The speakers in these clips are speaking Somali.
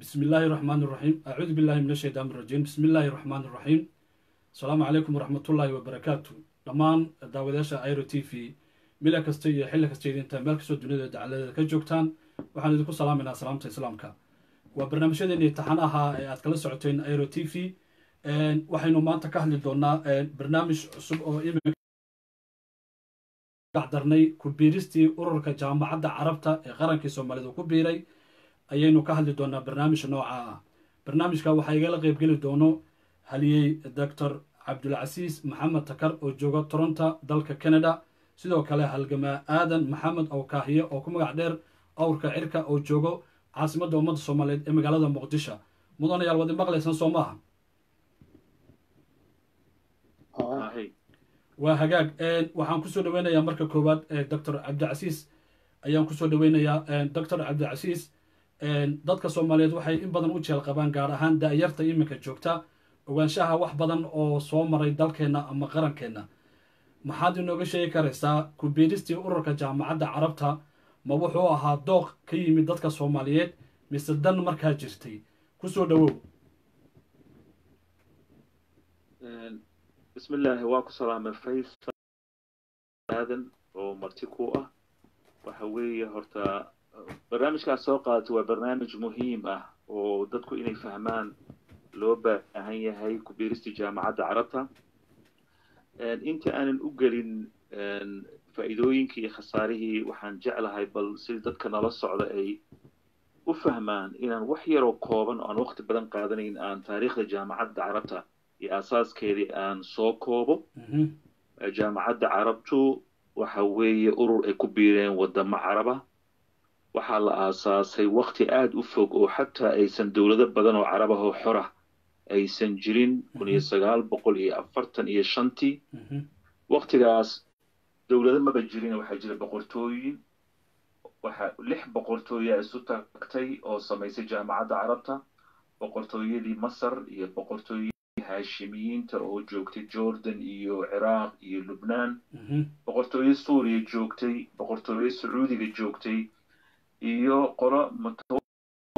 illaahi raxmaan iraxiim acuudu billahi min ashaytaan irajiim bismi illaahi raxmaan iraxiim asalaamu calaykum waraxmatullaahi wabarakaatu dhammaan daawadayaasha airo t v mila kasta iyo xilli kasta idinta meel kastoo duniyada dacaladeeda ka joogtaan waxaan idinku salaaminaa salaamta islaamka. Waa barnaamijyadeeni taxan ahaa ee aad kala socoteen airo t v waxaynu maanta ka hadli doonaa barnaamij cusub oo darnay ku biiristii ururka jaamacadda carabta ee qarankii soomaalida ku biiray ayaynu ka hadli doonaa barnaamij nooca ah barnaamijka waxaa igala qeybgeli doono haliyey doctor cabdulcasiis maxamed takar oo jooga toronto dalka canada. Sidoo kale halgamaa aadan maxamed awkaahiye oo ku magac dheer awrka cirka oo joogo caasimadda ummadda soomaaliyeed ee magaalada muqdisho. Mudanayaal wadi maqlaysan soo maaha? Waa hagaag. Waxaan ku soo dhaweynayaa marka koowaad doctor cabdicasiis ayaan ku soo dhaweynayaa doctor cabdicasiis dadka soomaaliyeed waxay in badan u jeel qabaan gaar ahaan da-yarta iminka joogta ogaanshaha wax badan oo soo maray dalkeenna ama qarankeenna maxaad inooga sheegi karaysaa ku biiristii ururka jaamacadda carabta ma wuxuu ahaa dooq ka yimid dadka soomaaliyeed mise dan markaa jirtay. Kusoo dhawow. Bismi illaahi waa ku salaamay faysal oo marti ku ah. Waxa weeye horta barnaamijkaas soo qaadatay waa barnaamij muhiim ah oo dadku inay fahmaan loo baahan yahay ku biiristii jaamacadda carabta. Inta aanan u gelin faa'iidooyinkii iyo khasaarihii waxaan jeclahay bal sidii dadka nala socda ay u fahmaan inaan wax yaroo kooban oo aan waqti badan qaadanayn aan taariikhda jaamacadda carabta iyo aasaaskeedii aan soo koobo. Jaamacadda carabtu waxa weeye urur ay ku biireen wadamo caraba waxaa la aasaasay wakti aada u fog oo xataa aysan dowlado badan oo carabah oo xora aysan jirin kun iyo sagaal boqol iyo afartan iyo shantii waktigaas dowlado maba jirin waxaa jira boqortooyin. Waxa lix boqortooyaa isu tagtay oo samaysay jaamacadda carabta boqortooyadii masar iyo boqortooy haashimiyiinta oo joogtay jordan iyo ciraaq iyo lubnaan. Boqortooye suuriya joogtay boqortooye sacuudiga joogtay iyo qolo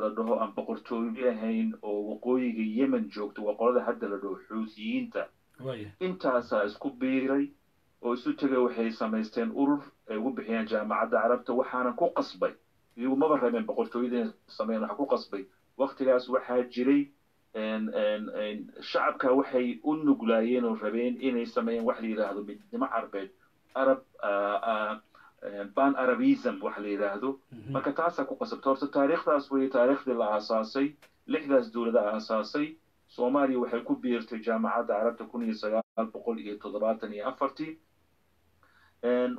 la dhaho aan boqortooye ahayn oo waqooyiga yemen joogta waa qolada hadda la dhaho xuutiyiinta intaasaa isku biiray oo isu tegay waxay samaysteen urur ay ugu bixiyaan jaamacadda carabta waxaana ku qasbay iyagu maba rabeen boqortooyada inay sameeyaan waxa ku qasbay waktigaas waxaa jiray shacabka waxay u nuglaayeen oo rabeen inay sameeyaan wax la yidhaahdo midnimo carbeed. Arab ban arabism wax la yidhaahdo. Marka taasaa ku qasabta horta taariikhdaas weye taariikhdii la aasaasay lixdaas dowladda aasaasay soomaaliya waxay ku biirtay jaamacadda carabta kun iyo sagaal boqol iyo toddobaatan iyo afartii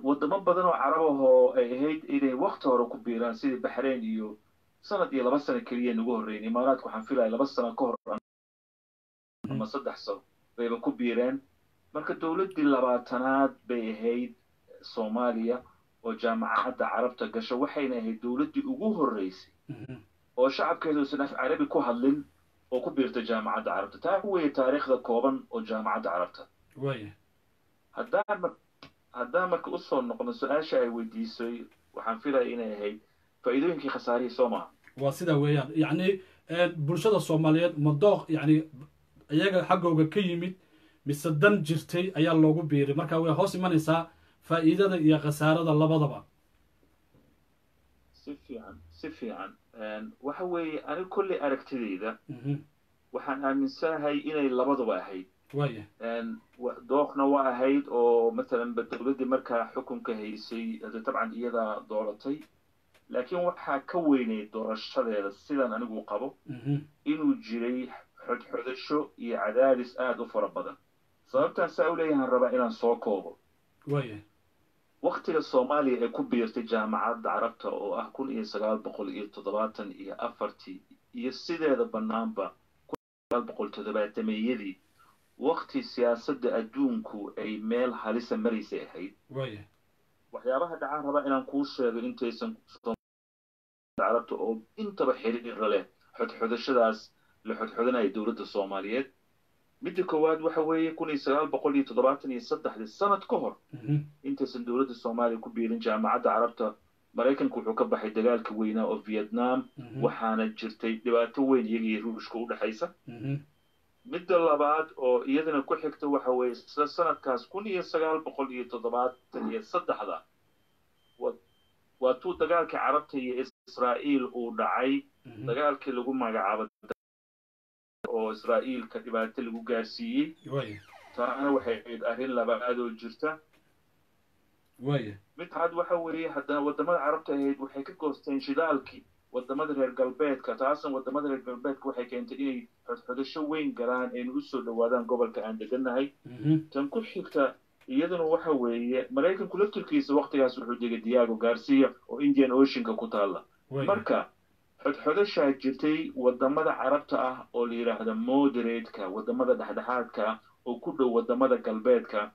wadamo badan oo carab ahoo ay ahayd inay wakti hore ku biiraan sidii baxrain iyo sanad iyo laba sano keliya nagu horreyn. Imaaraadka waxaan filaya laba sano ka hor ama saddex sano bayba ku biireen. Marka dowladdii labaatanaad bay ahayd soomaaliya oo jaamacadda carabta gasho waxayna ahayd dowladdii ugu horreysay oo shacabkeedu usan af carabi ku hadlin oo ku biirta jaamacadda carabta. Taa weye taariikhda kooban oo jaamacadda carabta. Haddaan haddaan marka u soo noqno su'aasha ay weydiisay waxaan filaya inay ahayd faa'iidooyinkii khasaarihii soo maha. Waa sidaa weeyaan. Yacni bulshada soomaaliyeed madooq yacni iyaga xaggooga ka yimid mise dan jirtay ayaa loogu biiray. Marka way hoos imanaysaa faa'iidada iyo khasaarada labadaba si fiican si fiican waxa weeye aniga kolley aragtidayda waxaan aaminsanahay inay labaduba ahayd waya dooqna waa ahayd oo matalan ba dowladdii markaa xukunka haysay dabcan iyadaa dooratay laakiin waxaa ka weynay doorashadeeda sidan anigu qabo inuu jiray xodxodasho iyo cadaadis aada u fara badan sababtaan saa u leeyahan rabaa inaan soo koobo waya waktiga soomaaliya ee ku biirtay jaamacadda carabta oo ah kun iyo sagaal boqol iyo toddobaatan iyo afartii iyo sideeda bannaanba kun iyo sagaal boqol toddobaatameeyadii wakti siyaasadda adduunku ay meel halisa maraysay ahayd. Waxyaabaha dhacaan rabaa inaan kuu sheego intaysan carabta oo intaba xiriira leh xodxodashadaas la xodxodanaya dowladda soomaaliyeed midda koowaad waxa weeye kun iyo sagaal boqol iyo toddobaatan iyo saddexdii sanad ka hor intaysan dowladda soomaaliya ku biirin jaamacadda carabta maraykanku wuxuu ka baxay dagaalka weynaa oo vietnam waxaana jirtay dhibaato weyn iyaga iyo ruushka u dhexaysa. Midda labaad oo iyadana ku xigta waxa weeye isla sanadkaas kun iyo sagaal boqol iyo toddobaatan iyo saddexda waa tuu dagaalkii carabta iyo israa'iil uu dhacay. Dagaalkii lagu magacaabo oo israa'iilka dhibaato lagu gaarsiiyey. Taana waxay ahayd arrin labaad oo jirta. Mid had waxa weeye haddana waddamada carabta ahayd waxay ka goosteen shidaalkii waddamada reer galbeedka taasna waddamada reer galbeedka waxay keentay inay xodxodasho weyn galaan aynu u soo dhowaadaan gobolka aan degannahay tan ku xigta iyaduna waxa weeye maraykanku laftirkiisa waktigaas wuxuu degay diago garcia oo indian oceanka ku taalla. Marka xodxodashaa jirtay waddamada carabta ah oo la yidhaahda moderatka waddamada dhexdhexaadka oo ku dhow waddamada galbeedka.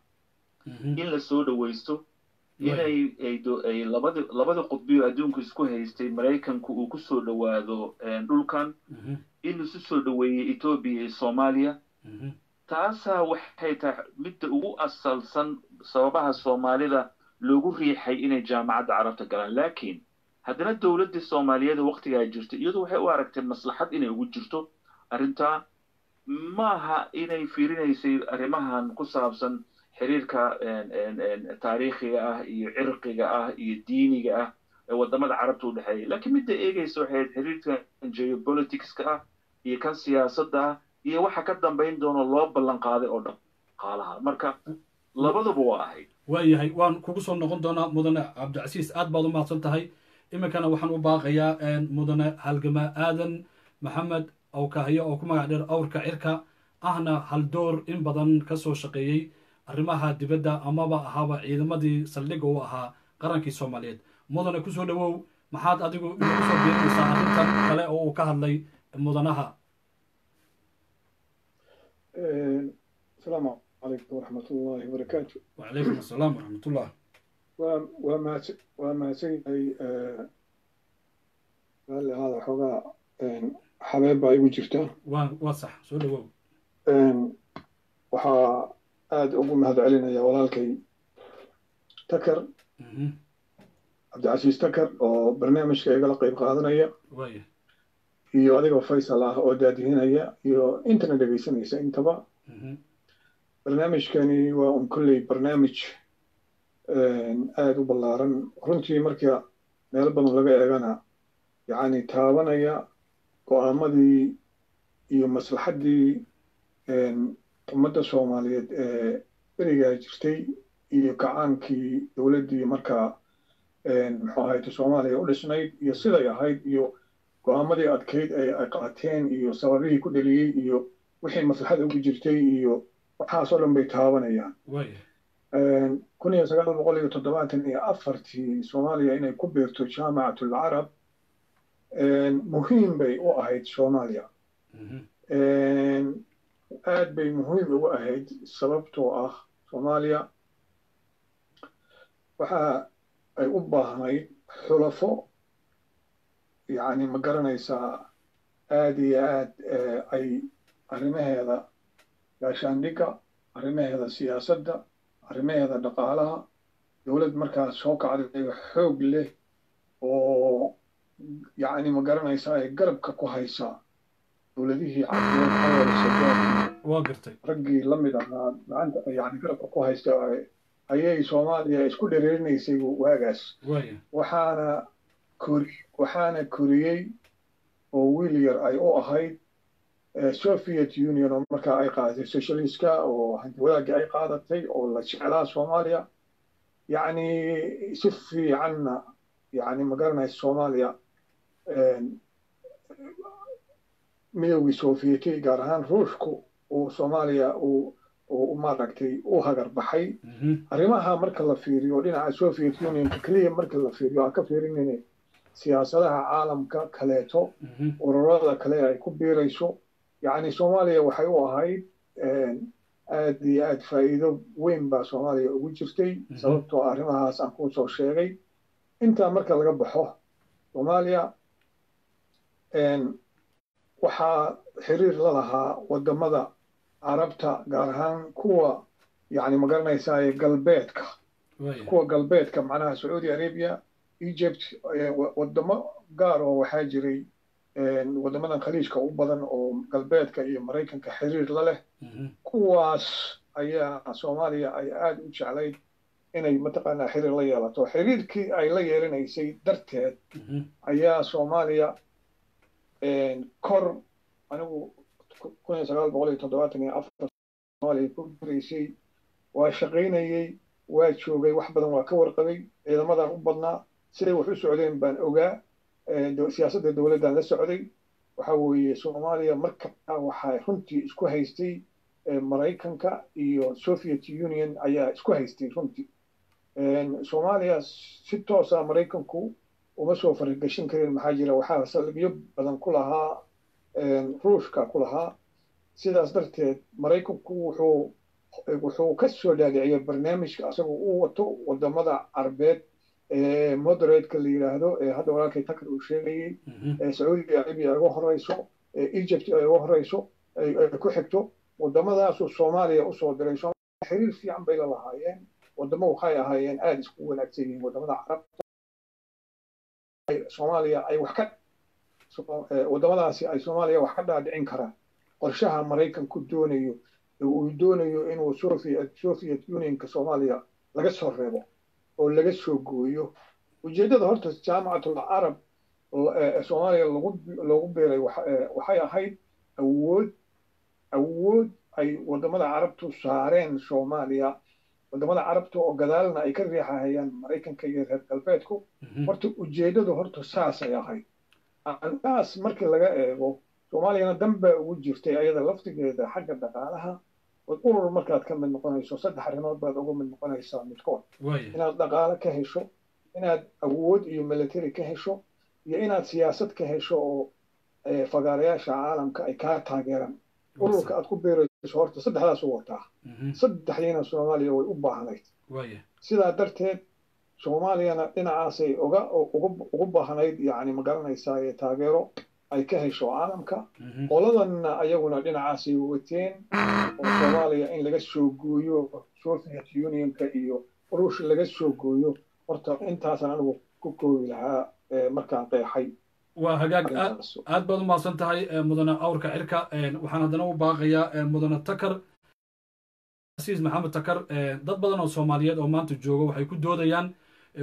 In la soo dhowaysto inay ay labada labada qudbiyo adduunku isku haystay maraykanku uu ku soo dhowaado dhulkan. In isu soo dhoweeyey etoobiya iyo soomaaliya. Taasaa waxay tahay midda ugu asalsan sababaha soomaalida loogu riixay inay jaamacadda carabta galaan. Laakiin haddana dowladdii soomaaliyeed waktigaa jirtay iyadu waxay u aragtay maslaxad inay ugu jirto. Arrintaa maaha inay fiirinaysay arrimahan ku saabsan xiriirka taariikhiga ah iyo cirqiga ah iyo diiniga ah ee waddamada carabta u dhexeeya laakiin midda eegaysa waxay ahayd xiriirka geopoliticska ah iyo kan siyaasadda ah iyo waxa ka dambayn doono loo ballan qaaday oo dhan qaalaha. Marka labaduba waa ahayd. Waayahay waan kugu soo noqon doonaa mudane cabdicasiis aad baad u mahadsan tahay iminkana waxaan u baaqayaa mudane halgama aadan maxamed awkahyo oo ku magac dheer awrka cirka ahna haldoor in badan ka soo shaqeeyey arrimaha dibadda amaba ahaaba ciidamadii saldhigga u ahaa qarankii soomaaliyeed. Mudane ku soo dhowow maxaad adigu inagu soo biirinaysaa arrintan kale oo uu ka hadlay mudanaha? Asalaamu calaykum waraxmat ullahi wabarakaatu wacalaykum assalaam waraxmatullah waa waa mahadsa waa mahadsan yahay raalli ahaada xoogaa xabeeb baa igu jirta waa sax soo dhowow waxaa aada ugu mahad celinaya walaalkay takar cabdicasiis takar oo barnaamijka igala qayb qaadanaya iyo adigoo faysal ah oo daadihinaya iyo intana dhegaysanaysa intaba barnaamijkani waa un kolley barnaamij aada u ballaaran. Runtii marka meel badan laga eegana yacni taabanaya go'aamadii iyo maslaxaddii ummadda soomaaliyeed ee berigaa jirtay iyo kacaankii dowladdii markaa muxuu ahayd soomaaliya u dhisnayd iyo siday ahayd iyo go'aamadii adkayd ee ay qaateen iyo sababihii ku dheliyey iyo wixii maslaxada ugu jirtay iyo waxaasoo dhan bay taabanayaan kun iyo sagaal boqol iyo toddobaatan iyo afartii soomaaliya inay ku biirto jaamicatul carab muhiim bay u ahayd soomaaliya. Aad bay muhiim ugu ahayd sababtoo ah soomaaliya waxa ay u baahnayd xulafo yacni ma garanaysaa aad iyo aad ay arrimaheeda gaashaandhigga arrimaheeda siyaasadda arrimaheeda dhaqaalaha dowlad markaas soo kacday xoog leh oo yacni ma garanaysaa ay garabka ku haysaa dowladihii waa gartay. Raggii la mid ahaa gacanta yani garabka ku haysta ayay soomaaliya isku dhereerinaysay waagaas. Waxaana waxaana koriyey oo wiil yar ay u ahayd soviet union oo markaa ay qaadatay socialistka oo hantiwadaagii ay qaadatay oo la jeclaa soomaaliya yacni si fiicanna yani ma garanaysa soomaaliya midowgii sovieti gaar ahaan ruushku uu soomaaliya uu maaragtay u hagar baxay. Arrimaha marka la fiiriyo dhinaca soviet unionka keliya marka la fiiriyo aan ka fiirinayna siyaasadaha caalamka kaleeto ururada kale ay ku biirayso yacni soomaaliya waxay u ahayd aad iyo aad faa'iido weyn baa soomaaliya ugu jirtay sababtoo arrimahaas aan kuu soo sheegay. Intaa marka laga baxo soomaaliya waxaa xiriir la lahaa waddamada carabta gaar ahaan kuwa yani ma garanaysaa galbeedka. Kuwa galbeedka macnaha sacuudi arabia egypt wadamo gaar oo waxaa jiray waddamadan khaliijka u badan oo galbeedka iyo maraykanka xiriir la leh kuwaas ayaa soomaaliya ay aada u jeclayd inay mataqaanaa xiriir la yeelato. Xiriirkii ay la yeelanaysay darteed ayaa soomaaliya kor anigu kun iyo sagaal boqol iyo toddobaatan iyo afar soomaaliya ku jiraysay waa shaqaynayey waa joogay wax badan waa ka warqabay ciidamadan u badnaa siday wax u socdeen baan ogaa siyaasadda dowladdan la socday waxa weeye soomaaliya markaa waxaa runtii isku haystay maraykanka iyo soviet union ayaa isku haystay runtii. Soomaaliya si toosa maraykanku uma soo faragashin karin maxaa jira waxaa salbiyo badan ku lahaa ruushka ku lahaa. Sidaas darteed maraykanku wuxuu wuxuu ka soo dhaadhiciyay barnaamijka asagoo u wato waddamada carbeed ee moderateka la yidhaahdo ee hadda walaalkay takar uu sheegayey sacuudi arabia ay uga horeyso egypt ay uga horeyso ay ku xigto wadamadaasuu soomaaliya u soo diray. Xiriir fiican bay la lahaayeen wadamo waxay ahaayeen aada isku wanaagsan yihiin waddamada carabta. Soomaaliya ay wax ka wadamadaasi ay soomaaliya wax ka dhaadhicin karaan. Qorshaha maraykanku doonayo uu doonayo inuu soviet unionka soomaaliya laga soo reebo oo laga soo gooyo. Ujeeddada horta jaamacatul carab soomaaliya lagu loogu beeray waxay ahayd awood awood ay waddamada carabtu saareen soomaaliya. Wadamada carabta oo gadaalna ay ka riixahayaan maraykanka iyo reer galbeedku. Horta ujeeddadu horta saasay ahayd. Antaas markii laga eego soomaaliyana dan baa ugu jirtay ayada laftigeeda xagga dhaqaalaha urur markaad ka mid noqonayso saddex arrimood baad uga mid noqonaysaa midkood inaad dhaqaale ka hesho inaad awood iyo military ka hesho iyo inaad siyaasad ka hesho oo fagaarayaasha caalamka ay kaa taageeraan. Ururka aad ku beerayso horta saddexdaas u wataa saddexdiina soomaaliya way u baahnayd. Sidaa darteed soomaaliyana dhinacaasay uga ugu baahnayd yani ma garanaysaa ee taageero ay ka hesho caalamka. Qoladanna ayaguna dhinacaasay wateen. Oo soomaaliya in laga soo gooyo soviet unionka iyo ruush laga soo gooyo horta intaasan anigu ku koobi lahaa markaan qeexay. Waa hagaag aad baad u mahadsan tahay mudane awrka cirka waxaan haddana u baaqayaa mudane takar asiis maxamed takar dad badan oo soomaaliyeed oo maanta jooga waxay ku doodayaan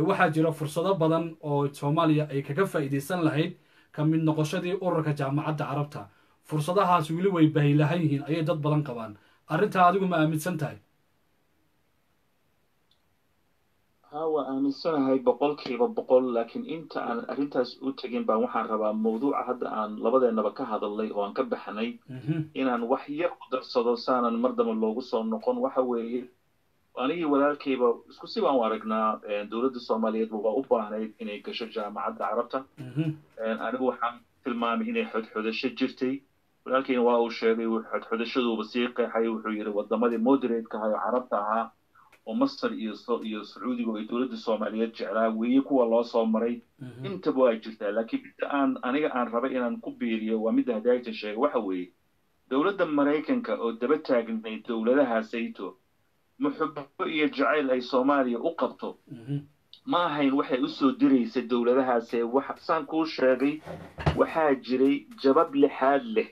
waxaa jira fursado badan oo soomaaliya ay kaga faa'iidaysan lahayd ka mid noqoshadii ururka jaamacadda carabta. Fursadahaas weli way bahilahan yihiin ayay dad badan qabaan. Arrintaa adigu ma aaminsan tahay? Ha waa aaminsanahay boqolkiiba boqol laakiin inta aan arrintaas u tegin baan waxaan rabaa mawduuca hadda aan labadeennaba ka hadalnay oo aan ka baxnay inaan wax yar ku darsado saanan mar damba loogu soo noqon. Waxa weeye anigii walaalkayba isku si baan u aragnaa dowladda soomaaliyeed waa u baahnayd inay gasho jaamacadda carabta. Anigu waxaan tilmaamay inay xodxodasho jirtay. Walaalkayna waa uu sheegay xodxodashaduuba sii qeexay wuxuu yidhi wadamadii moderateka ahaa oo carabta ahaa oo masar iyo iyo sacuudiga ay dowladda soomaaliyeed jeclaa weeye kuwa loo soo maray. Intaba waa jirtaa laakiin midda aan aniga aan rabay inaan ku biiriyo waa midda hadaagta sheegay. Waxa weeye dowladda maraykanka oo daba taagnay dowladaha sayto muxubo iyo jacayl ay soomaaliya u qabto. Ma ahayn waxay u soo diraysa dowladahaasee saan kuu sheegay waxaa jiray jabab lixaad leh.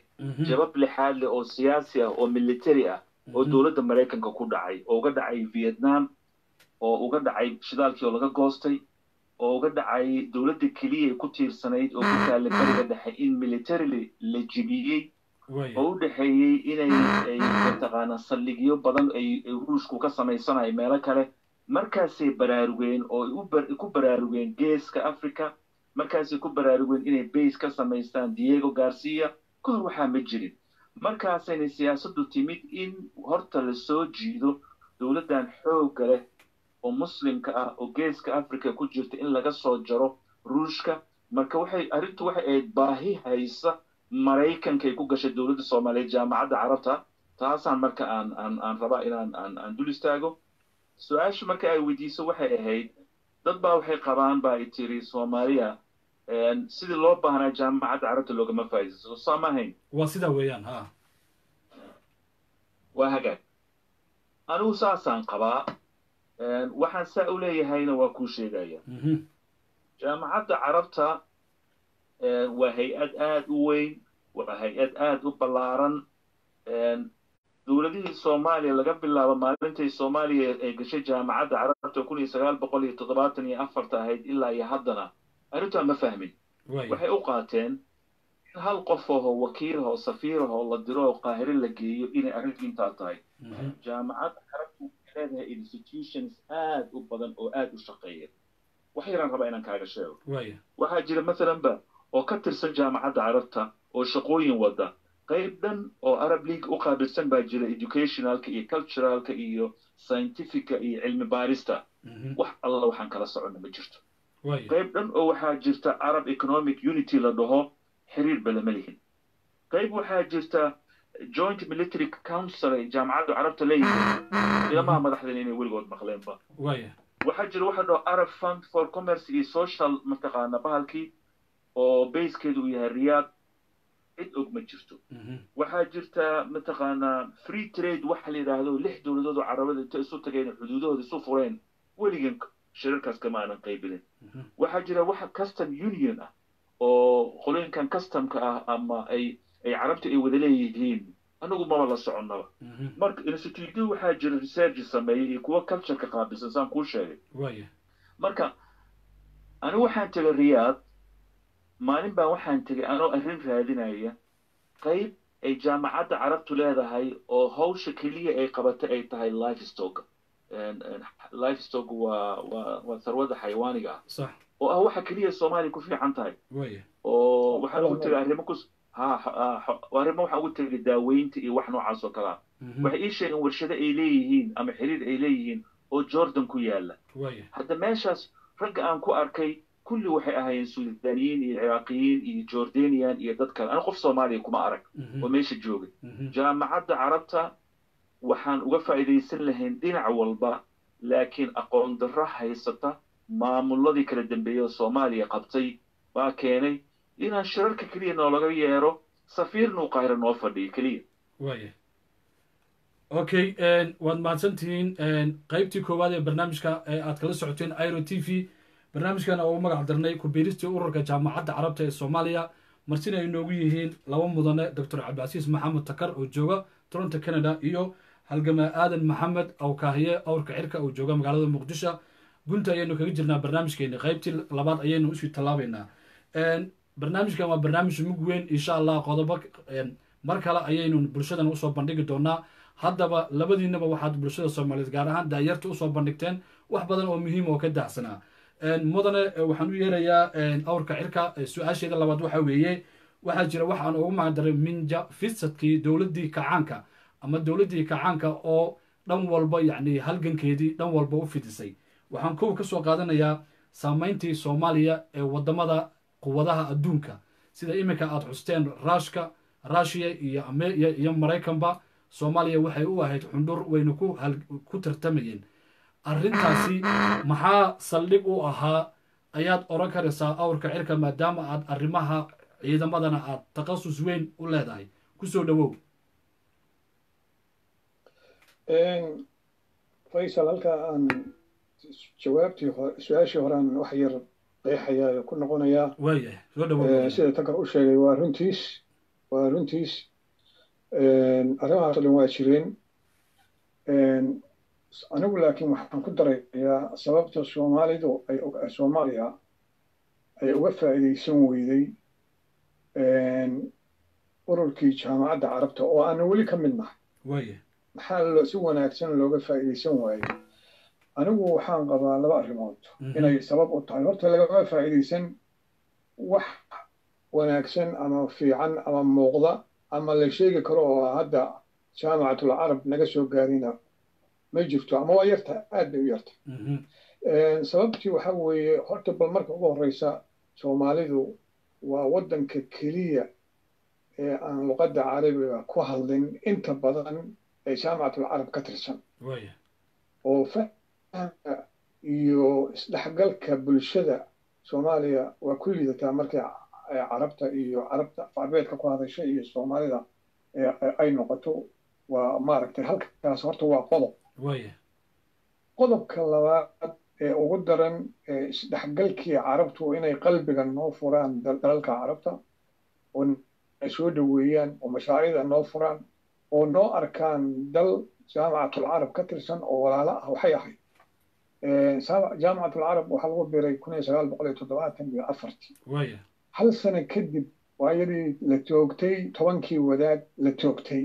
Jabab lixaad leh oo siyaasi ah oo military ah oo dowladda maraykanka ku dhacay oo uga dhacay vietnam oo uga dhacay shidaalkii oo laga goostay oo uga dhacay dowladda keliya ku tiirsanayd oo ku taalla bariga dhexe in militarily la jibiyey oo u dhexeeyey inay mataqaana saldhigyo badan ay ruushku ka samaysanayo meelo kale. Markaasay baraarugeen oo ku baraarugeen geeska africa markaasay ku baraarugeen inay base ka samaystaan diego garcia ka hor waxaa ma jirin. Markaasayna siyaasaddu timid in horta la soo jiido dowladdan xoogga leh oo muslimka ah oo geeska africa ku jirta in laga soo jaro ruushka. Marka waxay arrintu waxay ahayd baahi haysa maraykankay ku gashay dowladda soomaaliyeed jaamacadda carabta taasaan marka aan aan aan rabaa inaan aan aan dul istaago. Su'aasha marka ay weydiiso waxay ahayd dad baa waxay qabaan ba ay tiri soomaaliya sidii loo baahnaa jaamacadda carabta loogama faa'iidaysto soo ma ahayn. Waa sidaa weeyaan ha waa hagaag. Anigu saasaan qabaa waxaan saa u leeyahayna waa kuu sheegaya. Jaamacadda carabta waa hay'ad aad u weyn waa hay'ad aad u ballaaran. Dowladihii soomaaliya laga bilaabo maalintay soomaaliya ay gashay jaamacadda carabta kun iyo sagaal boqol iyo toddobaatan iyo afarta ahayd ilaa iyo haddana. Arrintaa ma fahmin. Waxay u qaateen in hal qof ahoo wakiilahoo safiirahoo la diro oo qaahire la geeyo inay arrintu intaa tahay. Jaamacadda carabtu waxay leedahay institutions aad u badan oo aad u shaqeeya wax yaraan rabaa inaan kaaga sheego. Waxaa jira mathalanba oo ka tirsan jaamacadda carabta oo shaqooyin wada. Qayb dhan oo arab league u qaabilsan baa jira educationalka iyo culturalka iyo scientifica iyo cilmi baarista wax alla waxaan kala soconna ma jirto. Qayb dhan oo waxaa jirta arab economic unity la dhaho xiriir balama lihin. Qayb waxaa jirta joint military council ay jaamacadda carabta leeyihiin. Ilamaha madaxdan inay weligood maqleenba waxaa jira waxa dhaho arab fund for commerce iyo social mataqaana bahalkii oo basekeedu uu yahay riyaad cid og ma jirto. Waxaa jirta mataqaanaa free trade waxa la yidhaahdo lix dowladood oo carabada inta isu tageen xuduudahooda isu fureen weligan shirarkaas kama aanan qaybinin waxaa jira waxa custom union ah oo qolooyinkan customka ah ama ay ay carabta ay wada leeyihiin. Anagu maba la soconnaba marka institutyo waxaa jira research sameeyey iyo kuwa cultureka qaabilsan saan kuu sheegay. Marka anigu waxaan tegay riyaad maalin baa waxaan tegay anoo arrin raadinaya. Qayb ay jaamacadda carabtu leedahay oo hawsha keliya ay qabatay ay tahay livestock. Livestock waa waa waa sarwada xayawaaniga ah. Oo ah waxa keliya soomaaliya ku fiican tahay. Oo waxaan ugu tegay arrimo ku arrimo waxaan ugu tegay daaweynta iyo wax noocaas oo kale ah. Waxay ii sheegeen warshado ay leeyihiin ama xiriir ay leeyihiin oo jordan ku yaalla hadda meeshaas ragga aan ku arkay kulli waxay ahaayeen suudaniyiin iyo ciraaqiyiin iyo jordanian iyo dad kale ana qof soomaaliya kuma arag oo meesha joogay jaamacadda carabta waxaan uga faa'iidaysan lahayn dhinac walba laakiin aqoon darro haysata maamuladii kala dambeeyey oo soomaaliya qabtay baa keenay inaan shirarka keliya noolaga yeero safiirnuu qaahira noo fadhiyo keliya waya okay waad mahadsantihiin qaybtii koowaad ee barnaamijka ee aad kala socoteen iro t v barnaamijkan oo u magac darnay ku-biiristii ururka jaamacadda carabta ee soomaaliya marsina ay noogu yihiin laba mudane doctor cabdicasiis maxamed takar oo jooga toronto canada iyo halgama aadan maxamed awkaahiye awrka cirka oo jooga magaalada muqdisho. Gunta ayaynu kaga jirnaa barnaamijkeeni qaybtii labaad ayaynu u sii tallaabaynaa. Barnaamijkan waa barnaamij mug weyn insha allah qodobo mar kale ayaynu bulshadan u soo bandhigi doonaa. Haddaba labadiinaba waxaad bulshada soomaaliyeed gaar ahaan daayarta u soo bandhigteen wax badan oo muhiim oo ka daacsanaa mudane waxaan u yeerayaa awrka cirka su'aasheeda labaad waxa weeye. Waxaa jira waxaan ugu magacdaray minja fisadkii dowladdii kacaanka ama dowladdii kacaanka oo dhan walba yacni halgankeedii dhan walba u fidisay. Waxaan kow ka soo qaadanayaa saamayntii soomaaliya ee waddamada quwadaha adduunka sida iminka aada xusteen ruushka rushiya iyo iyo maraykanba. Soomaaliya waxay u ahayd xundhur wayna ku tartamayeen arrintaasi maxaa saldhig u ahaa? Ayaad oran karaysaa awrka cirka maadaama aad arrimaha ciidamadana aad takhasus weyn u leedahay. Kusoo dhowow faysal halkaa aan jawaabtii su'aashii horean wax yar qeexayaa ku noqonayaa sida takar u sheegay waa runtiis waa runtiis. Arrimahaas o dhan waa jireen anigu laakiin waxaan ku darayaa sababta soomaalidu ay soomaaliya ay uga faa'iidaysan weyday ururkii jaamacadda carabta oo aana weli ka mid nahay maxaa si wanaagsan looga faa'iidaysan waayey anigu waxaan qabaa laba arrimood inay sabab u tahay. Horta lagama faa'iidaysan wax wanaagsan ama fiican ama muuqda ama la sheegi karo oo hadda jaamacatul carab naga soo gaarina ma jirto ama waa yarta aad bay u yarta. Sababtii waxa weeye horta bal marka ugu horreysa soomaalidu waa waddanka keliya ee aan luqadda carabiga ku hadlin inta badan ee jaamacatul carab ka tirsan. Oo fahamka iyo isdhexgalka bulshada soomaaliya waa ku liidataa markay carabta iyo carabta carabeedka ku hadasha iyo soomaalida ay noqoto. Waa maaragtay halkaas horta waa qodob qodobka labaad ee ugu daran isdhexgalkii carabtu inay qalbiga noo furaan dalalka carabta oo soo dhoweeyaan oo mashaariicda noo furaan oo noo arkaan dal jaamacatul carab ka tirsan oo walaalo ah waxay ahayd. Jaamacatul carab waxaa lagu biray kun iyo sagaal boqol iyo toddobaatan iyo afartii hal sano kadib waayadii la toogtay tobankii wadaad la toogtay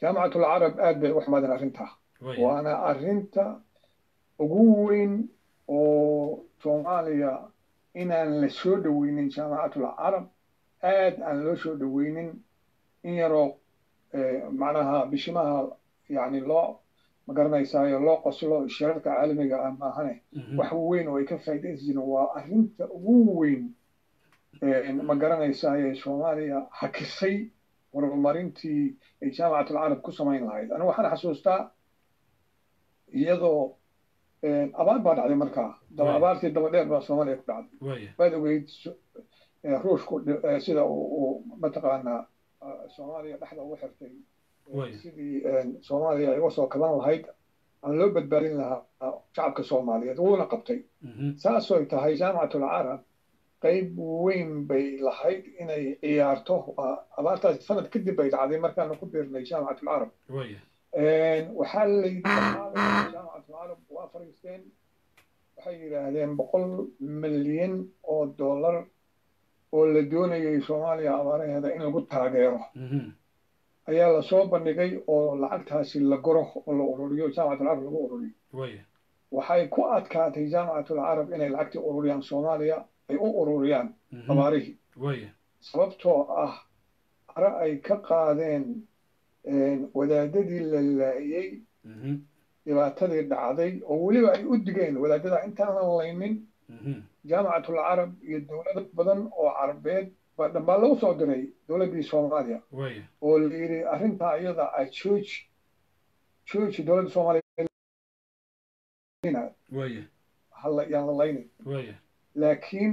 jaamacatul carab aad bay u xumaadeen arrintaa waana arrinta ugu weyn oo soomaaliya inaan la soo dhoweynin jaamacatul carab aad aan loo soo dhoweynin in yaroo macnaha bishimaha yani loo magaranaysayo loo qoslo shirarka caalamiga ah maahane wax weyn oo ay ka faa'iidaysan jirin waa arrinta ugu weyn ma garanaysaye soomaaliya hakisay horumarintii ay jaamacatul carab ku samayn lahayd. Anigu waxaan xasuustaa iyadoo abaar baa dhacday markaa abaartii daba dheer baa soomaaliya ku dhacday. Waad ogeyd ruushku sida uu mataqaanaa soomaaliya dhexda ugu xirtay. Sidii soomaaliya ay uga soo kaban lahayd aan loo badbaadin lahaa shacabka soomaaliyeed. Wuuna qabtay. Saasoy tahay jaamacatul carab qayb weyn bay lahayd inay ciyaarto. Abaartaas sanad kadib bay dhacday markaanu ku biirnay jaamacatul carab waxaa la yidhi jaamacatul carab waa fariisteen waxay yidhaahdeen boqol milyan oo dollar oo la doonayay soomaaliya abaaraheeda in lagu taageero. Ayaa la soo bandhigay oo lacagtaasi la goro oo la ururiyo jaamacatul carab lagu ururiyo. Waxay ku adkaatay jaamacatul carab inay lacagtii ururiyaan soomaaliya ay u ururiyaan abaarihii. Sababtoo ah ara ay ka qaadeen wadaadadii la laayey dhibaatadii dhacday oo weliba ay u digeen wadaadada intaanan laynin jaamacatul carab iyo dowlado badan oo carabeed baa dhambaa lagu soo diray dowladdii soomaaliya. Oo la yidhi arrintaa iyada ah jooji jooji dowladda soomaaliya yaan la laynin laakiin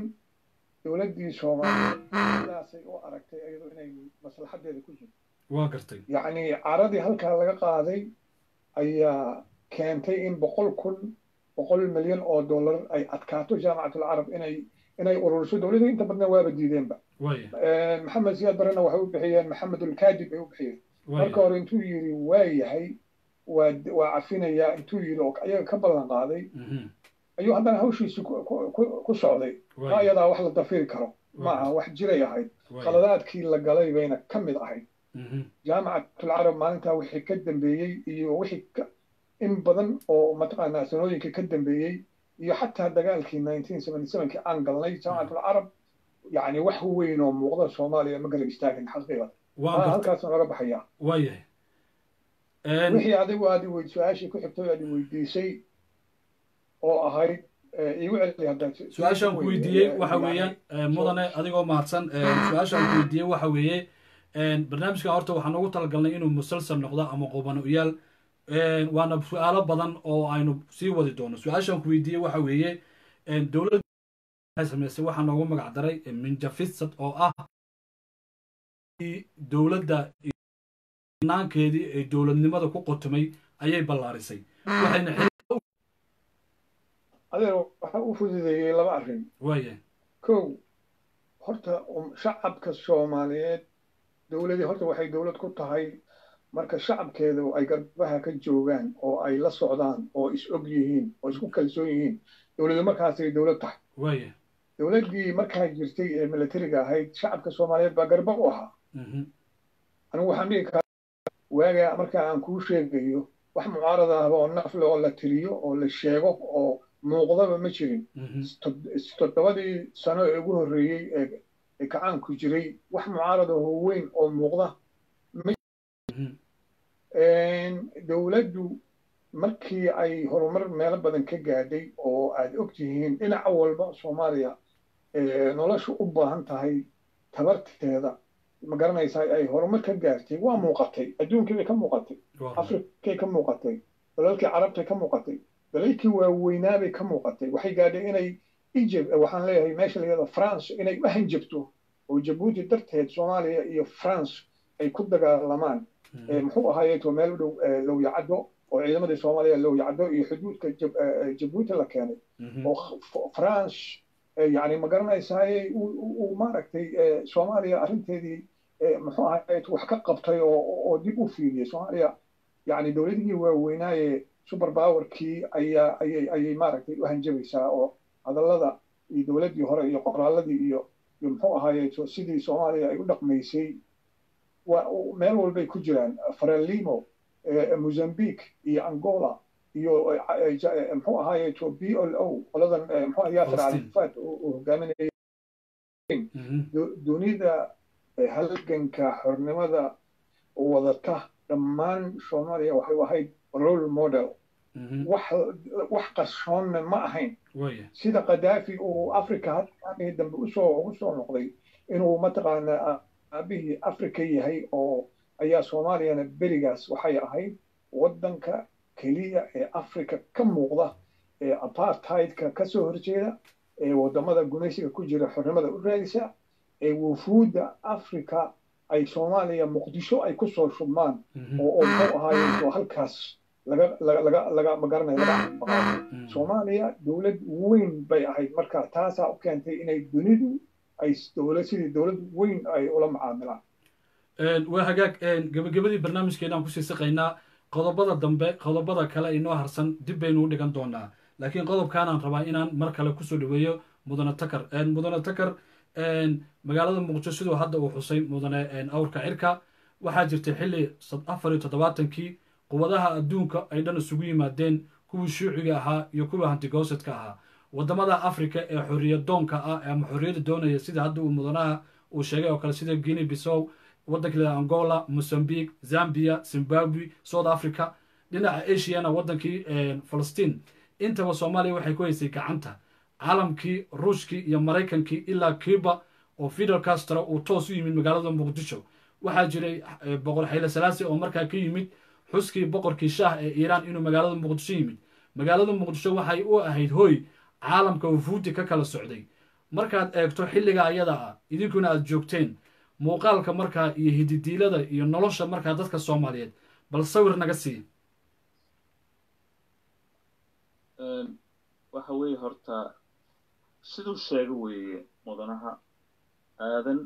dowladdii soomaaliya sidaasay u aragtay iyadoo inay maslaxadeeda ku jirto. Waa gartay. Yacni caradii halkaa laga qaaday ayaa keentay in boqol kun boqol milyan oo dollar ay adkaato jaamacatul carab inay inay ururiso dowladda. Inta badna waaba diideenba. Maxamed siyaad barrena waxay u bixiyeen maxamedulkaadib bay u bixiyeen. Marka hore intuu yidhi waa yahay waa waa cafinayaa intuu yidhi oo ayaga ka ballan qaaday ayuu haddana hawshiisi ku socday taa iyadaa wax la dafiri karo maaha wax jiray ahayd khaladaadkii la galay bayna ka mid ahayd jaamacatul carab maalintaa wixii ka dambeeyey iyo wixii in badan oo mataqaanaa sanooyinka ka dambeeyey iyo xataa dagaalkii sevenkii aan galnay jaamacatul carab yani wax weyn oo muuqda soomaaliya ma garab istaagin xaqiiqada halkaasna laga baxaya waayahay wixii adigu aad su'aashii ku xigtay aad iweydiisay oo ahayd haddaad su'aashaan ku weydiiyey waxa weeyaan mudane adigoo mahadsan su'aashaan ku weydiiyey waxa weeye barnaamijkan horta waxaan ugu talagalnay inuu musalsal noqdo ama qubano uyaal waana su'aalo badan oo aynu sii wadi doono. Su'aashaan ku weydiiyey waxa weeye dowladda waxay samaysay waxaa noogu magac daray minjafisad oo ah dowladda naankeedii ay dowladnimada ku qotomay ayay ballaarisay waxayna adeer waxaa u fududeeyey laba arrin. Kow horta shacabka soomaaliyeed dowladii horta waxay dowlad ku tahay marka shacabkeedu ay garbaha ka joogaan oo ay la socdaan oo is og yihiin oo isku kalsoon yihiin dowladu markaasay dowlad tahay. Dowladdii markaa jirtay ee militariga ahayd shacabka soomaaliyeed baa garba u ahaa. Anigu waxaan dhihi karaa waagaa markaa aan kuu sheegayo wax mucaarada ahba oo nafle oo la tiriyo oo la sheego oo muuqdaba ma jirin toddobadii sano ee ugu horreeyey ee kacaanku jiray wax mucaarada oo weyn oo muuqda dowladdu markii ay horumar meelo badan ka gaadhay oo aad og tihiin dhinac walba soomaaliya noloshu u baahan tahay tabarteeda ma garanaysaa ay horumar ka gaartay waa muuqatay adduunkii bay ka muuqatay afrikay ka muuqatay dalalkii carabtay ka muuqatay dalalkii waaweynaabay ka muuqatay waxay gaadhay inay egypt waxaan leeyahay meesha la yidhahdo france inay u hanjabto oo jabuuti darteed soomaaliya iyo france ay ku dagaalamaan. Muxuu ahaayeeto meel u dhow lowyacaddo oo ciidamadii soomaaliya loo yacdo iyo xuduudka jabuuti la keenay. Oo france yani ma garanaysaay uu maaragtay soomaaliya arrinteedii muxuu ahayd wax ka qabtay oo dib u fiiriyey soomaaliya. Yani dowladihii waaweynaaye super powerkii ayaa ayay ayay maaragtay u hanjabaysaa oo hadallada iyo dowladdii hore iyo qoraaladii iyo iyo muxuu ahaaye sidii soomaaliya ay u dhaqmaysay meel walbay ku jiraan. Frelimo mozambique iyo angola iyo muxuu ahaaye b l o qoladan muxuu yaasir califaad uu hogaaminayay. Dunida halganka xornimada wadata dhammaan soomaaliya waxay ahayd role model. Wax wax qarsoonna ma ahayn. Sida kadaafi uu africa haddii dambe u soo ugu soo noqday inuu mataqaana aabihii africa yahay oo ayaa soomaaliyana berigaas waxay ahayd waddanka keliya ee africa ka muuqda ee apartheidka ka soo horjeeda ee waddamada gumaysiga ku jira xornimada u raadisa ee wufuudda africa ay soomaaliya muqdisho ay ku soo shubmaan. Oo muxuu ahaaye halkaas laga laga laga magaranaya laga maqaano soomaaliya dowlad weyn bay ahayd. Marka taasaa u keentay inay dunidu ay sidii dowlad weyn ay ula macaamilaan. Waa hagaag gebagabadii barnaamijkeenaan ku sii siqaynaa qodobada dambe qodobada kale inoo harsan dib baynu u dhigan doonaa. Laakiin qodobkaanaan rabaa inaan mar kale ku soo dhaweeyo mudane takar. Mudane takar magaalada muqdisho siduu hadda uu xusay mudane awrka cirka. Waxaa jirtay xilli afar iyo toddobaatankii quwadaha adduunka ay dhan isugu yimaadeen kuwii shuuciga ahaa iyo kuwii hantigoosadka ahaa. Waddamada africa ee xorriyadoonka ah ama xorriyadda doonaya sida hadda uu mudanaha uu sheegay oo kale sida guinea bissow waddanka leda angola mozambique zambia zimbabwe south africa dhinaca asiana waddankii falastiin intaba soomaaliya waxay ku haysay gacanta caalamkii ruushkii iyo maraykankii ilaa cuba oo fidel castro uu toos u yimid magaalada muqdisho waxaa jiray boqor xayle salaasi oo markaa ka yimid xuskii boqorkii shaah ee iiraan inuu magaalada muqdisho yimid. Magaalada muqdisho waxay u ahayd hoy caalamka wufuudi ka kala socday. Markaad eegto xilliga ayada ah idinkuna aad joogteen. Muuqaalka markaa iyo hididiilada iyo nolosha markaa dadka soomaaliyeed. Bal sawir naga sii. Waxa weeye horta siduu sheego weeye mudanaha. Aadan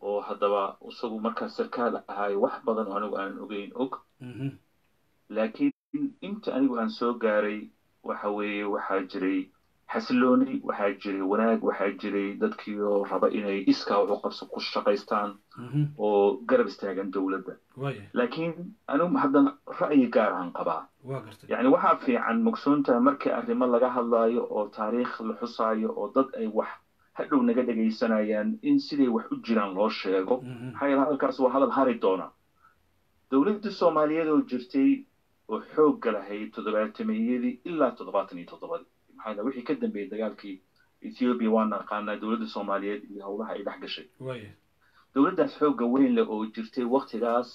oo haddaba isagu markaa sarkaal ahaayo wax badan oo anigu aan ogeyn og laakiin inta anigu aan soo gaaray waxa weeye waxaa jiray xasilooni waxaa jiray wanaag waxaa jiray dadkii oo raba inay iskaa wuxu qabso ku shaqaystaan oo garab istaagan dowladda. Laakiin anigu haddana ra'yi gaar aan qabaa. Yacni waxaa fiican mugsoonta markii arrimo laga hadlaayo oo taariikh la xusaayo oo dad ay wax hadhow naga dhegaysanayaan in siday wax u jiraan loo sheego. Maxaa yeele hadalkaas waa hadal hari doona. Dowladda soomaaliyeed oo jirtay oo xoogga lahayd toddobaatameyadii ilaa toddobaatan iyo toddobadii maxaa wixii ka dambeeyey dagaalkii ethiopia waa naqaanaa dowladda soomaaliyeed iyo howlaha ay dhex gashay. Dowladdaas xoogga weyn leh oo jirtay waktigaas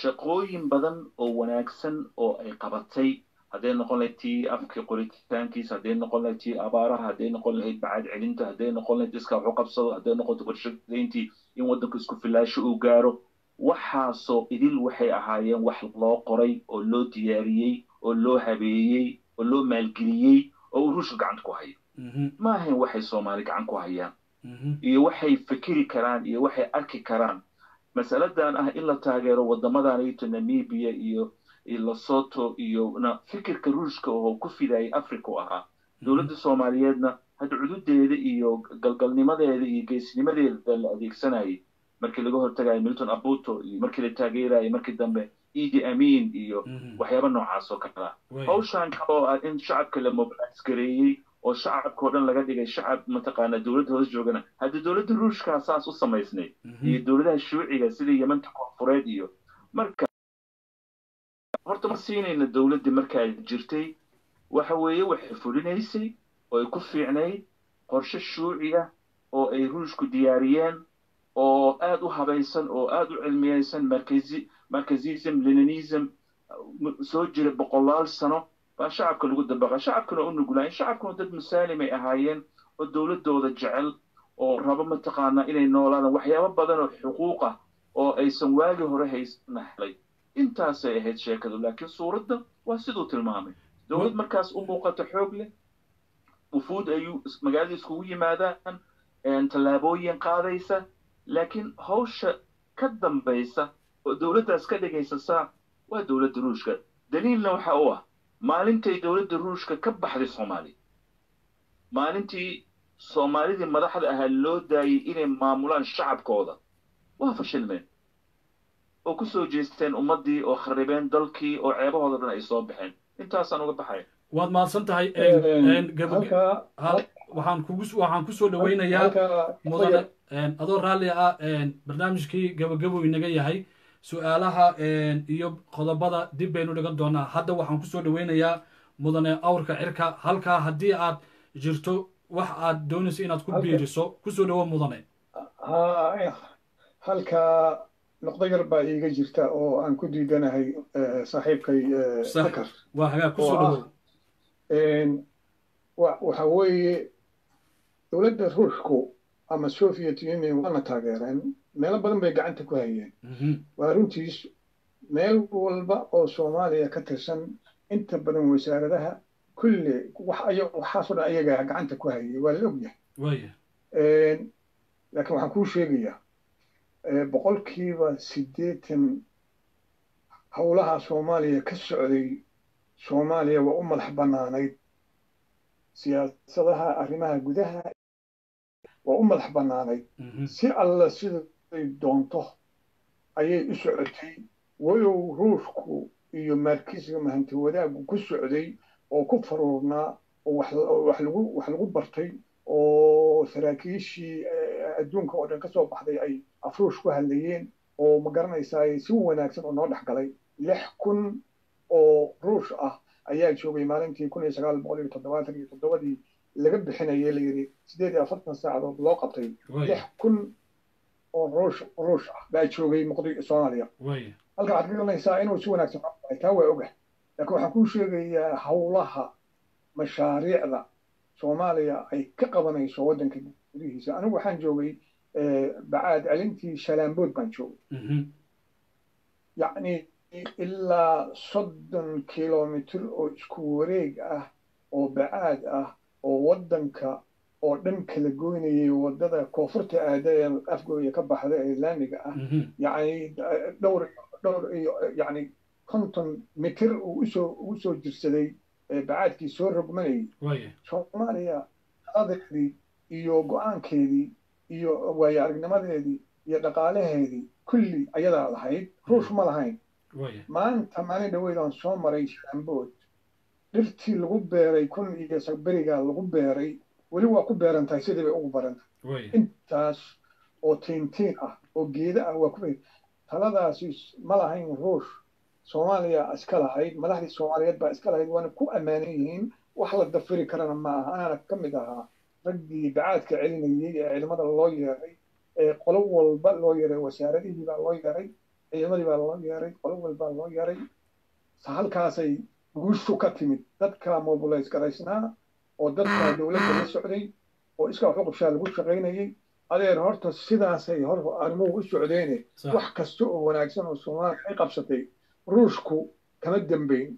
shaqooyin badan oo wanaagsan oo ay qabatay hadday noqon lahayd tii afkii qoritaankiisa hadday noqon lahayd tii abaaraha hadday noqon lahayd bacad celinta hadday noqon lahayd iska waxu qabsado hadday noqoto warshadayntii in waddanku isku filaasho uu gaaro waxaasoo idil waxay ahaayeen wax loo qoray oo loo diyaariyey oo loo habeeyey oo loo maalgeliyey oo uu ruushka gacanta ku hayo. Ma ahayn waxay soomaali gacan ku hayaan. Iyo waxay fikiri karaan iyo waxay arki karaan. Masaladan ah in la taageero waddamadanayto namibia iyo lesoto iyo fikirka ruushka oo ku fidayay africa u ahaa. Dowladda soomaaliyeedna hadda cududeeda iyo galgalnimadeeda iyo geesnimadeeda la adeegsanayay markii laga hortagayo milton abuto iyo markii la taageerayo markii dambe idi amin iyo waxyaaba noocaas oo kala hawshan kaloo ah in shacabka la mobilis gareeyey oo shacabka oo dhan laga dhigay shacab mataqaana dowladda hoos joogana. Hadda dowladda ruushkaa saas u samaysnayd iyo dowladaha shuuciga sida yamanta koonfureed iyo marka horta ma siinayna dowladdii markaa jirtay. Waxa weeye waxay fulinaysay oo ay ku fiicnayd qorshe shuuci ah oo ay ruushku diyaariyeen oo aad u habaysan oo aad u cilmiyeysan markazi markazism leninism soo jira boqolaal sano baa shacabka lagu dabaqa shacabkuna u nuglaayeen shacabkuna dad musaalimay ahaayeen oo dowladdooda jecel oo rabo mataqaanaa inay noolaadaan waxyaabo badan oo xuquuq ah oo aysan waagi hore haysana helay. Intaasay ahayd sheekadu laakiin suuradda waa siduu tilmaamay. Dowlad markaas u muuqato xoog leh. Wufuud ayuu magaalada iskugu yimaadaan. Tallaabooyin qaadaysa laakiin hawsha ka dambaysa oo dowladdaas ka dhigaysa saa waa dowladda ruushka. Daliilna waxa u ah maalintay dowladda ruushka ka baxday soomaaliya maalintii soomaalidii madaxda ahaa loo daayey inay maamulaan shacabkooda. Waa fashilmeen oo ku soo jeesteen ummaddii oo kharribeen dalkii oo ceebahooda dhan ay soo baxeen. Intaasaan uga baxaya waad mahadsan tahay waxaan kugu waxaan ku soo dhaweynayaa mudane adoo raalli ah barnaamijkii gabagabo inaga yahay su'aalaha iyo qodobada dib baynu dhigan doonaa. Hadda waxaan ku soo dhaweynayaa mudane awrka cirka halkaa haddii aad jirto wax aad doonayso inaad ku biiriso ku soo dhawo mudane. Halkaa noqdo yar baa iiga jirta oo aan ku diidanahay saaxiibkay sakar waa hagaag ku soo dhawo. waxa weeye dowladda ruushku ama soviet union waana taageereen meelo badan bay gacanta ku hayeen. Waa runtiis meel walba oo soomaaliya ka tirsan inta badan wasaaradaha kulle waxaasoo dhan ayaga gacanta ku hayay waa la ogyahay. Laakiin waxaan kuu sheegayaa boqolkiiba siddeetan howlaha soomaaliya ka socday soomaaliya waa u madax bannaanayd. Siyaasadaha arrimaha gudaha waa u madax bannaanayd si alla siday doonto ayay u socotay. Walow ruushku iyo markisiga mahanti wadaaggu ku socday oo ku faruurnaa oo wax lagu bartay oo saraakiishii adduunka oo dhan ka soo baxday ay afruush ku hadlayeen oo ma garanaysaa si wanaagsan oo noo dhex galay. Lix kun oo ruush ah ayaa joogay maalintii kun iyo sagaal boqol iyo toddobaatan iyo toddobadii laga bixinayay la yidhi siddeed iyo afartan saacadood loo qabtay. Lix kun oo ruush ruush ah baa joogay muqdi soomaaliya. Halka waxaad ka garanaysaa inuu si wanaagsan taa waa ogah laakiin waxaan kuu sheegayaa howlaha mashaariicda soomaaliya ay ka qabanayso waddanka gudihiisa. Anigu waxaan joogay bacaad celintii shalaambood baan joogay. Yacni ilaa soddon kilomitr oo isku wareeg ah oo bacaad ah oo waddanka oo dhan kala goynayay waddada koonfurta aada ee afgooya ka baxda ee laamiga ah. Yacni dhowr dhowr iyo yacni konton mitir uu u soo ugu soo jirsaday bacaadkii soo rogmanayay. Soomaaliya taladeedii iyo go'aankeedii iyo waayo aragnimadeedii iyo dhaqaalaheedii kulli ayadaa lahayd ruush ma lahayn. Maanta maalin dhaweydaan soo maray shaambood dhirtii lagu beeray kun iyo berigaa lagu beeray weli waa ku beeran tahay sidii bay ugu baran tahay intaas oo tiintiin ah oo geeda ah waa ku taladaasi ma lahayn ruush soomaaliya iska lahayd madaxdii soomaaliyeed baa iska lahayd waana ku ammaanan yihiin wax la dafiri karana ma aha anaana ka mid ahaa. Raggii bacaadka celinayey ee ciidamada loo yeeray ee qolo walba loo yeeray wasaaradihii baa loo yeeray ciidamadii baa loo yeeray qolo walbaa loo yeeray. Halkaasay guushu ka timid dadka mobilays garaysnaa oo dadka dowladda la socday oo iskaa wax u qabshaa lagu shaqaynayey adeer horta sidaasay hor arrimuhu u socdeene wax kasta oo wanaagsan oo soomaaliya ay qabsatay ruushku kama dambayn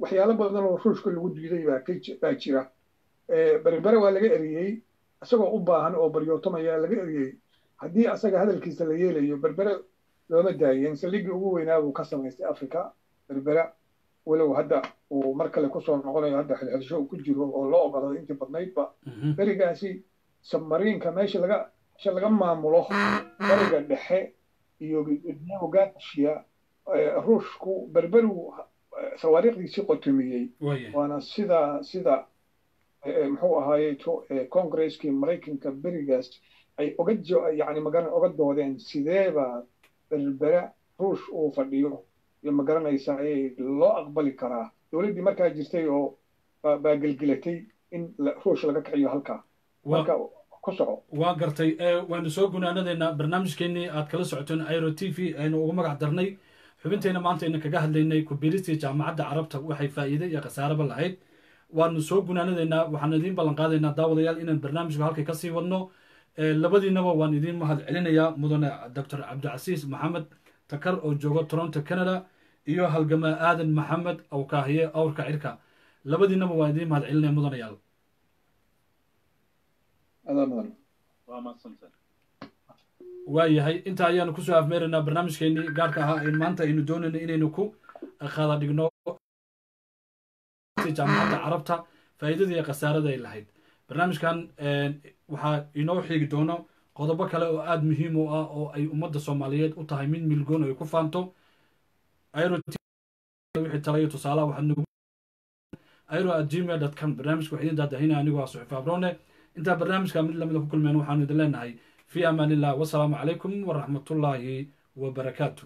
waxyaalo badan oo ruushka lagu diiday baa jira berbere waa laga eriyey isagoo u baahan oo baryootamaya laga eriyey haddii asaga hadalkiisa la yeelayo berbere looma daayeen saldhiggii ugu weynaa buu ka samaystay africa berbere walow hadda uu mar kale ku soo noqonayo hadda xilxilsho ku jiro oo loo ogolado intii badnaydba berigaasi sabmariinka meesha laga meesha laga maamulo bariga dhexe iyo neogatia ruushku berberu sawaariikhdiisii qotomiyey waana sida sida muxuu ahaaye congreskii maraykanka berigaas ay oga yani magaran oga doodeen sideeba berbere ruush uu fadhiyo iyo ma garanaysaa loo aqbali karaa. Dowladdii markaa jirtay oo baa gelgelatay in ruush laga kiciyo halkaa marka ku soco. waa gartay waanu soo gunaanadeynaa barnaamijkeenii aad kala socoteen airo t v aynu ugu magac darnay. Xubinteyna maanta ayna kaga hadlaynay kubiristii jaamacadda carabta waxay faa'iide iyo khasaaraba lahayd. Waanu soo gunaanadeynaa waxaan idiin ballan qaadaynaa daawadayaal inaan barnaamijka halkay ka sii wadno. Labadiinaba waan idiin mahad celinayaa mudane doctor cabdicasiis maxamed takar oo jooga toronto canada iyo halgamaa aadan maxamed awkaahiye awrka cirka. Labadiinaba waa idiin mahad celinaya mudanayaal. Waayahay inta ayaanu ku soo afmeeraynaa barnaamijkeenii gaarka ahaa in maanta aynu doonayno inaynu ku qaada dhigno jaamacadda carabta faa'iidada iyo khasaarada ay lahayd. Barnaamijkan waxaa inoo xiigi doono qodobo kale oo aada muhiim u ah oo ay ummadda soomaaliyeed u tahay mid milgoon ay ku faanto wixii talayo tusaalaha waxaad nagu airo at gmail dot com barnaamijka waxaa idin daadahinaya anigoo ah suxif abrone intaa barnaamijka mid lamida ku kulmeen waxaanu idin leenahay fi amaan illah wasalaamu calaykum waraxmatullaahi wabarakaatu